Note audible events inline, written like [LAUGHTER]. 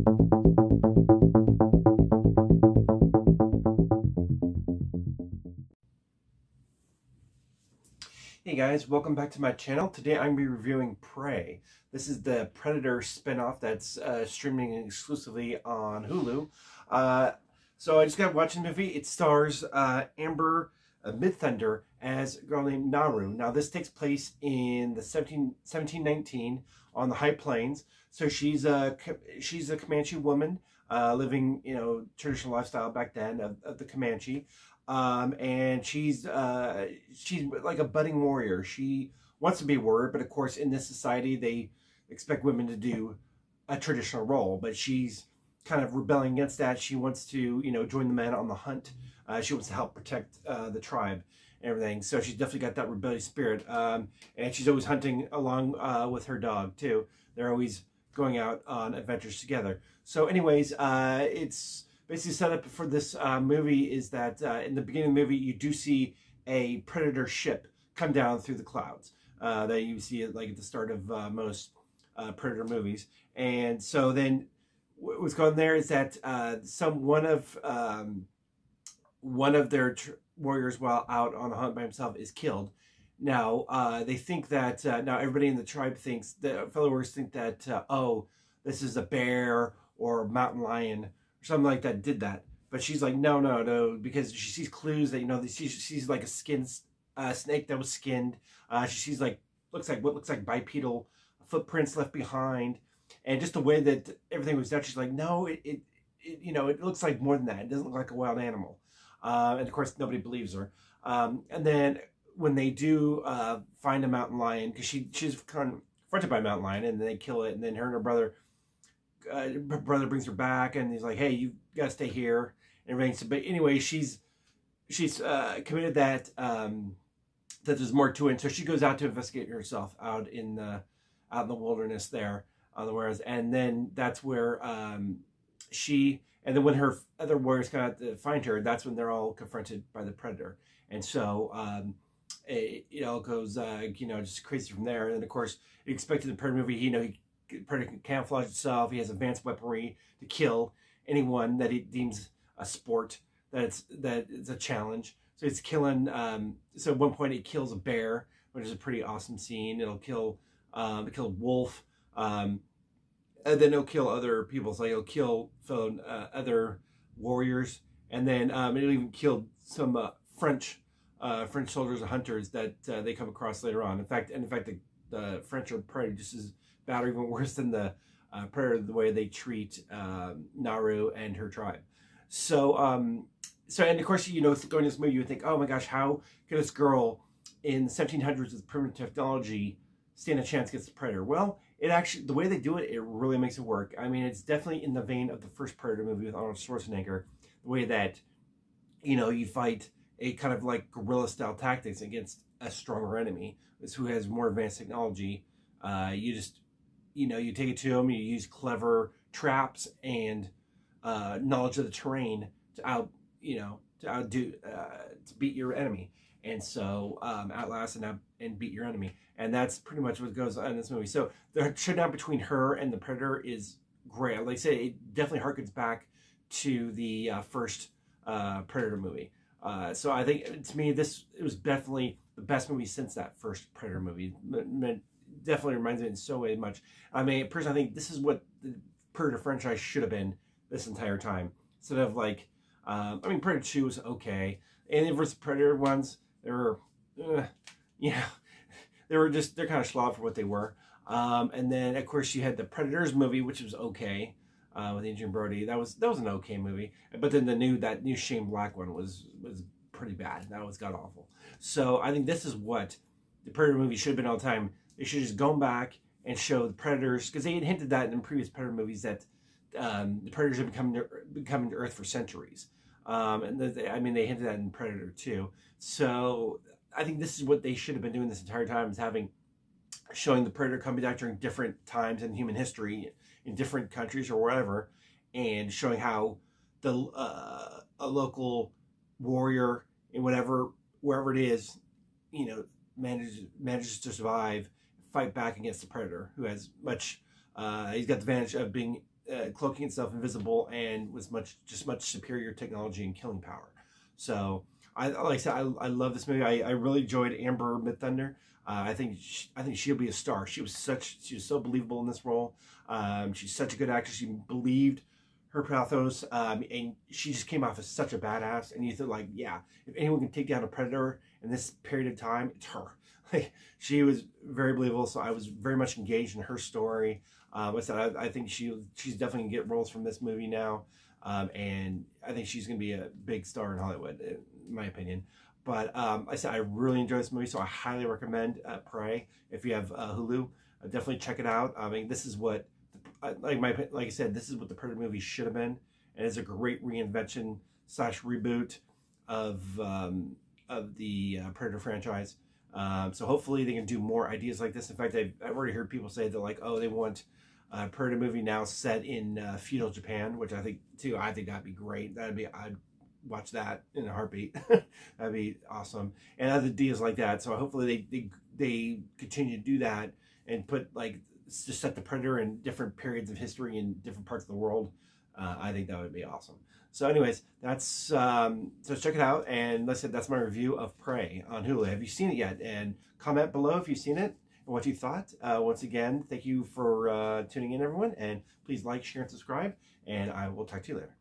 Hey guys, welcome back to my channel. Today I'm going to be reviewing Prey. This is the Predator spinoff that's uh, streaming exclusively on Hulu. Uh, so I just got watching the movie. It stars uh, Amber uh, Midthunder as a girl named Naru. Now this takes place in the 17, 1719 on the High Plains. So she's a she's a Comanche woman uh, living, you know, traditional lifestyle back then of, of the Comanche. Um, and she's uh, she's like a budding warrior. She wants to be a warrior, but of course, in this society, they expect women to do a traditional role. But she's kind of rebelling against that. She wants to, you know, join the men on the hunt. Uh, she wants to help protect uh, the tribe everything. So she's definitely got that rebellious spirit. Um, and she's always hunting along uh, with her dog too. They're always going out on adventures together. So, anyways, uh, it's basically set up for this uh, movie is that uh, in the beginning of the movie, you do see a predator ship come down through the clouds. Uh, that you see it like at the start of uh, most uh, predator movies, and so then what's going there is that uh, some one of um, one of their warriors, while out on a hunt by himself, is killed. Now they think that now everybody in the tribe thinks the fellow warriors think that oh this is a bear or a mountain lion or something like that did that. But she's like, no, no, no, because she sees clues that, you know, she sees like a skin uh, snake that was skinned. Uh, she sees like, looks like what looks like bipedal footprints left behind. And just the way that everything was done, she's like, no, it, it, it you know, it looks like more than that. It doesn't look like a wild animal. Uh, and of course, nobody believes her. Um, and then when they do uh, find a mountain lion, because she she's confronted by a mountain lion, and they kill it, and then her and her brother uh, her brother brings her back and he's like, hey, you got to stay here and everything. But anyway, she's she's uh, committed that um, that there's more to it. So she goes out to investigate herself out in the out in the wilderness there on the warriors, and then that's where um, she and then when her other warriors come out to find her, that's when they're all confronted by the predator. And so um, it, it all goes uh, you know just crazy from there. And then of course, you expected the predator movie, you know, he Predator can camouflage itself. He has advanced weaponry to kill anyone that he deems a sport that it's that it's a challenge. So it's killing. Um, so at one point it kills a bear, which is a pretty awesome scene. It'll kill um, it kill a wolf, um, and then it'll kill other people. So it'll kill fellow uh, other warriors, and then um, it'll even kill some uh, French uh, French soldiers or hunters that uh, they come across later on. In fact, and in fact, the, the French are probably just as bad or even worse than the uh, Predator, the way they treat um, Naru and her tribe. So, um, so and of course, you know, going to this movie, you would think, oh my gosh, how could this girl in the 1700s with primitive technology stand a chance against the Predator? Well, it actually, the way they do it, it really makes it work. I mean, it's definitely in the vein of the first Predator movie with Arnold Schwarzenegger, the way that, you know, you fight a kind of like guerrilla style tactics against a stronger enemy who has more advanced technology. Uh, you just you know, you take it to them, you use clever traps and uh, knowledge of the terrain to out, you know, to outdo, uh, to beat your enemy. And so um, outlast and, and beat your enemy. And that's pretty much what goes on in this movie. So the showdown between her and the Predator is great. Like I say, it definitely harkens back to the uh, first uh, Predator movie. Uh, so I think to me, this it was definitely the best movie since that first Predator movie definitely reminds me in so much. I mean, personally, I think this is what the Predator franchise should have been this entire time. Instead of like, um, I mean, Predator 2 was okay. and Alien vs. Predator ones, they were, uh, [LAUGHS] yeah, they were just, they're kind of slob for what they were. Um, and then, of course, you had the Predators movie, which was okay. Uh, with Adrien Brody, that was that was an okay movie, but then the new that new Shane Black one was was pretty bad. That was god awful. So I think this is what the Predator movie should have been all the time. They should have just go back and show the predators because they had hinted that in previous predator movies that um, the predators have been coming to, been coming to Earth for centuries. Um, and the, I mean, they hinted that in Predator too. So I think this is what they should have been doing this entire time is having showing the predator coming back during different times in human history in different countries or wherever, and showing how the uh, a local warrior in whatever wherever it is, you know, manages manages to survive fight back against the predator, who has much. Uh, he's got the advantage of being uh, cloaking itself invisible and with much just much superior technology and killing power. So I like I said, I, I love this movie. I, I really enjoyed Amber Midthunder. Uh, I think she, I think she'll be a star. She was such she was so believable in this role. Um, she's such a good actress. She believed her pathos, um, and she just came off as such a badass. And you thought, like, yeah, if anyone can take down a predator in this period of time, it's her. [LAUGHS] Like, she was very believable. So I was very much engaged in her story. Um, I said, I, I, think she she's definitely gonna get roles from this movie now, um, and I think she's gonna be a big star in Hollywood, my opinion. But um, I said I really enjoyed this movie, so I highly recommend uh, if you have uh, Hulu. Uh, definitely check it out. I mean, this is what like my like I said, this is what the Predator movie should have been, and it's a great reinvention slash reboot of um, of the uh, Predator franchise. Um, so hopefully they can do more ideas like this. In fact, I've, I've already heard people say they're like, oh, they want a Predator movie now set in uh, feudal Japan, which I think too. I think that'd be great. That'd be I'd watch that in a heartbeat. [LAUGHS] that'd be awesome. And other deals like that. So hopefully they they they continue to do that and put like just set the Predator in different periods of history in different parts of the world. Uh, I think that would be awesome. So, anyways, that's um, so check it out. And I said, that's my review of Prey on Hulu. Have you seen it yet? And comment below if you've seen it and what you thought. Uh, once again, thank you for uh, tuning in, everyone. And please like, share, and subscribe. And I will talk to you later.